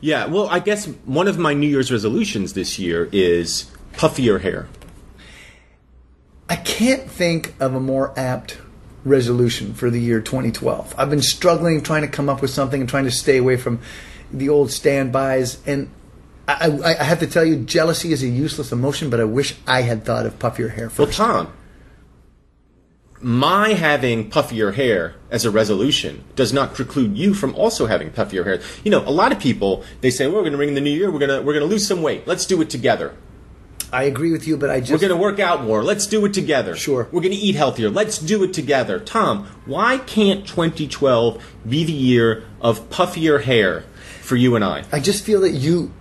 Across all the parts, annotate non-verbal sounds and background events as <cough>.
Yeah, well, I guess one of my New Year's resolutions this year is puffier hair. I can't think of a more apt resolution for the year 2012. I've been struggling trying to come up with something and trying to stay away from the old standbys. And I, I, I have to tell you, jealousy is a useless emotion, but I wish I had thought of puffier hair Well, first. Tom, my having puffier hair as a resolution does not preclude you from also having puffier hair. You know, a lot of people they say, well, "We're going to ring in the new year. We're going to we're going to lose some weight. Let's do it together. I agree with you, but I just We're going to work out more. Let's do it together. Sure. We're going to eat healthier. Let's do it together." Tom, why can't 2012 be the year of puffier hair for you and I? I just feel that you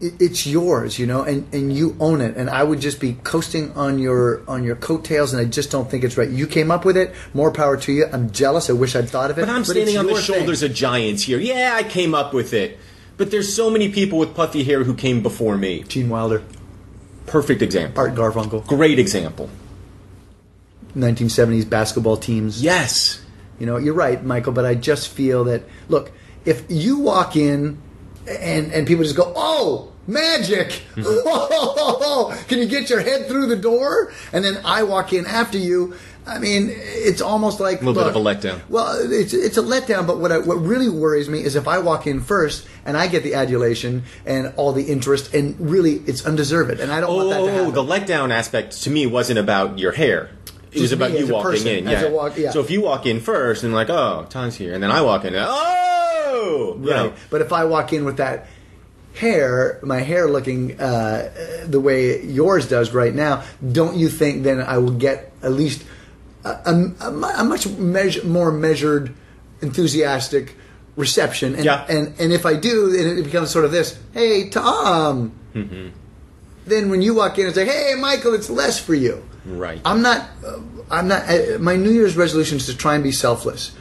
it's yours, you know, and, and you own it. And I would just be coasting on your on your coattails, and I just don't think it's right. You came up with it. More power to you. I'm jealous. I wish I'd thought of it. But I'm it's standing on the your thing. shoulders of giants here. Yeah, I came up with it. But there's so many people with puffy hair who came before me. Gene Wilder, Perfect example. Art Garfunkel, Great example. 1970s basketball teams. Yes. You know, you're right, Michael. But I just feel that look, if you walk in and and people just go, "Oh, magic! Mm-hmm. <laughs> Can you get your head through the door?" And then I walk in after you. I mean, it's almost like A little bit of a look, letdown. Well, it's it's a letdown. But what I, what really worries me is if I walk in first and I get the adulation and all the interest, and really it's undeserved, and I don't want that to Oh, happen. the letdown aspect to me wasn't about your hair. It was about you walking person, in. Yeah. walk- yeah. So if you walk in first and like, oh, Tom's here, and then I walk in, oh, know. Right. But if I walk in with that hair, my hair looking uh, the way yours does right now, don't you think then I will get at least a, a, a much measure, more measured, enthusiastic reception? And, Yeah. and and if I do, then it becomes sort of this: Hey, Tom. Mm-hmm. Then when you walk in, it's like, Hey, Michael, it's less for you. Right. I'm not. Uh, I'm not. Uh, my New Year's resolution is to try and be selfless.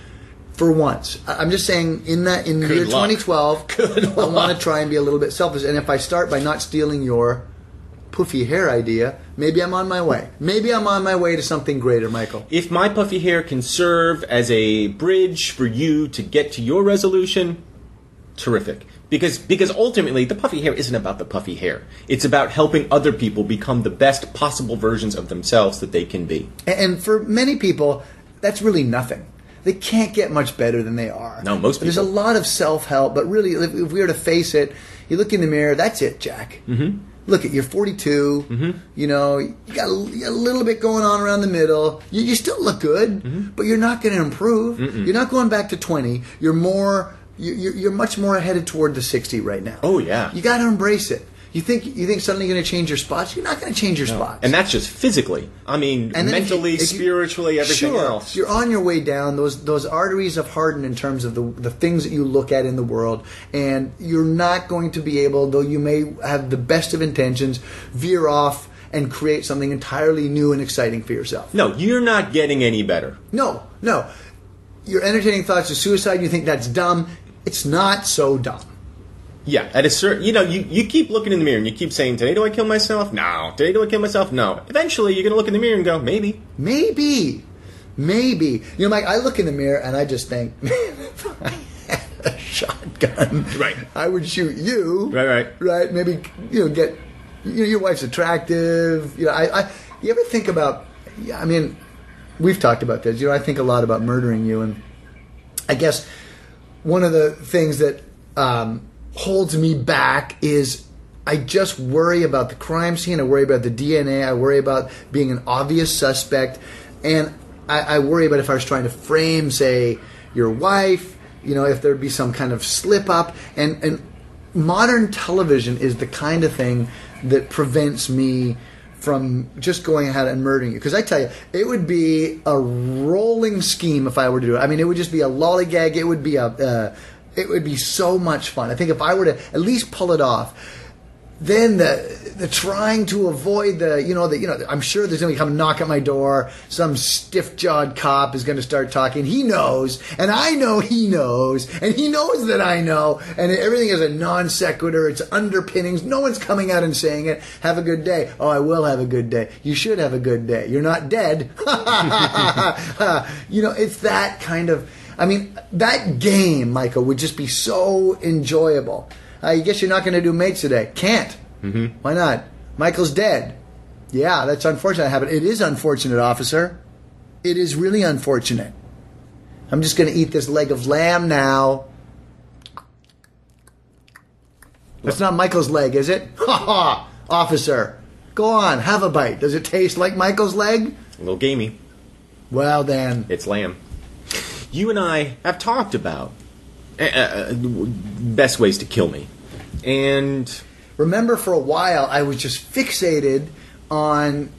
For once, I'm just saying. In that, in the Good year luck. 2012, <laughs> Good I want to try and be a little bit selfish. And if I start by not stealing your poofy hair idea, maybe I'm on my way. Maybe I'm on my way to something greater, Michael. If my puffy hair can serve as a bridge for you to get to your resolution, terrific. Because because ultimately the puffy hair isn't about the puffy hair. It's about helping other people become the best possible versions of themselves that they can be. And for many people, that's really nothing. They can't get much better than they are. No, most people. There's a lot of self help, but really, if, if we were to face it, you look in the mirror. That's it, Jack. Mm-hmm. Look at you're 42. Mm-hmm. You know, you got, a, you got a little bit going on around the middle. You, you still look good, Mm-hmm. but you're not going to improve. You're not going back to 20. You're more. You're, you're much more headed toward the 60 right now. Oh, yeah. You got to embrace it. You think you think suddenly you're going to change your spots? You're not going to change your spots. And that's just physically. I mean, And then if you- mentally, if you- spiritually, everything sure, else. You're on your way down. Those those arteries have hardened in terms of the the things that you look at in the world, and you're not going to be able, though you may have the best of intentions, veer off and create something entirely new and exciting for yourself. No, you're not getting any better. No, no. You're entertaining thoughts of suicide. You think that's dumb. It's not so dumb. Yeah, at a certain, you know, you, you keep looking in the mirror and you keep saying, today do I kill myself? No. Today do I kill myself? No. Eventually, you're going to look in the mirror and go, maybe. Maybe, maybe. You know, Mike. I look in the mirror and I just think, <laughs> man, if I had a shotgun, Right. I would shoot you. Right, right. right. Maybe you know, get you know, your wife's attractive. You know, I, I. You ever think about? yeah, I mean, we've talked about this. You know, I think a lot about murdering you, and I guess one of the things that um, holds me back is I just worry about the crime scene. I worry about the DNA. I worry about being an obvious suspect, and I, I worry about if I was trying to frame, say, your wife. You know, if there'd be some kind of slip up, and and modern television is the kind of thing that prevents me from just going ahead and murdering you. Because I tell you, it would be a rolling scheme if I were to do it. I mean, it would just be a lollygag. It would be a, uh, it would be so much fun. I think if I were to at least pull it off, then the the trying to avoid the you know the you know I'm sure there's gonna come knock at my door. Some stiff jawed cop is gonna start talking. He knows, and I know he knows, and he knows that I know, and everything is a non sequitur. It's underpinnings. No one's coming out and saying it. Have a good day. Oh, I will have a good day. You should have a good day. You're not dead. <laughs> you know, it's that kind of. I mean, that game, Michael, would just be so enjoyable. I guess you're not going to do mates today. Can't. Mm-hmm. Why not? Michael's dead. Yeah, that's unfortunate. Happen. It is unfortunate, officer. It is really unfortunate. I'm just going to eat this leg of lamb now. That's not Michael's leg, is it? <laughs> Ha ha! Officer, go on, have a bite. Does it taste like Michael's leg? A little gamey. Well, then. It's lamb. You and I have talked about uh, uh, best ways to kill me, and remember for a while I was just fixated on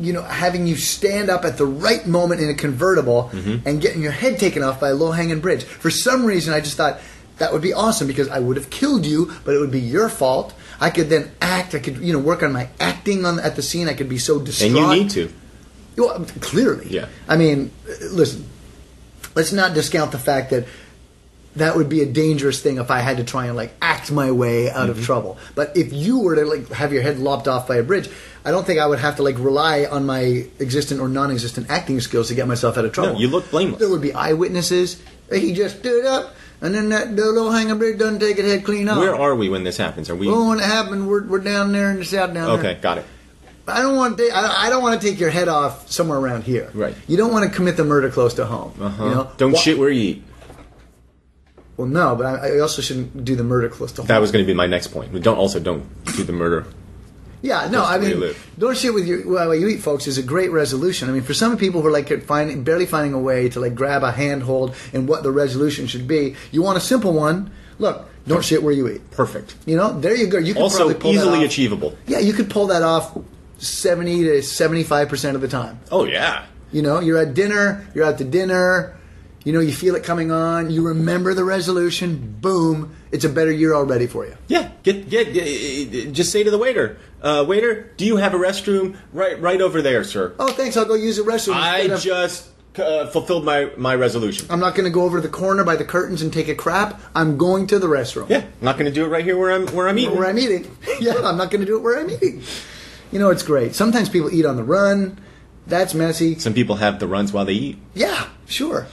you know having you stand up at the right moment in a convertible Mm-hmm. and getting your head taken off by a low hanging bridge. For some reason I just thought that would be awesome because I would have killed you, but it would be your fault. I could then act. I could, you know, work on my acting on at the scene. I could be so distraught. and you need to. Well, clearly. Yeah. I mean, uh, listen, let's not discount the fact that that would be a dangerous thing if I had to try and like act my way out Mm-hmm. of trouble. But if you were to like have your head lopped off by a bridge, I don't think I would have to like rely on my existent or non-existent acting skills to get myself out of trouble. No, you look blameless. There would be eyewitnesses. He just stood up, and then that low hanging bridge doesn't take it head clean off. Where are we when this happens? Are we Well, when it happened, we're, we're down there in the south down there. okay? Got it. I don't want to. I don't want to take your head off somewhere around here. Right. You don't want to commit the murder close to home. Uh-huh. You know? Don't Wha- shit where you eat. Well, no, but I, I also shouldn't do the murder close to home. That was going to be my next point. But Don't also don't do the murder. Yeah, no, I to where you mean, don't shit with your well, you eat, folks, is a great resolution. I mean, for some people who are like finding, barely finding a way to like grab a handhold in what the resolution should be, you want a simple one. Look, don't shit where you eat. Perfect. You know, there you go. You can Also probably pull that easily achievable. Yeah, you could pull that off seventy to seventy-five percent of the time. Oh yeah. You know, you're at dinner, you're at the dinner, you know, you feel it coming on, you remember the resolution, boom, it's a better year already for you. Yeah, get, get get just say to the waiter, uh, waiter, do you have a restroom right right over there, sir? Oh, thanks, I'll go use the restroom. I of- just uh, fulfilled my my resolution. I'm not going to go over to the corner by the curtains and take a crap. I'm going to the restroom. Yeah, I'm not going to do it right here where I'm where I'm eating. Where I'm eating. <laughs> yeah, I'm not going to do it where I'm eating. You know, it's great. Sometimes people eat on the run. That's messy. Some people have the runs while they eat. Yeah, sure.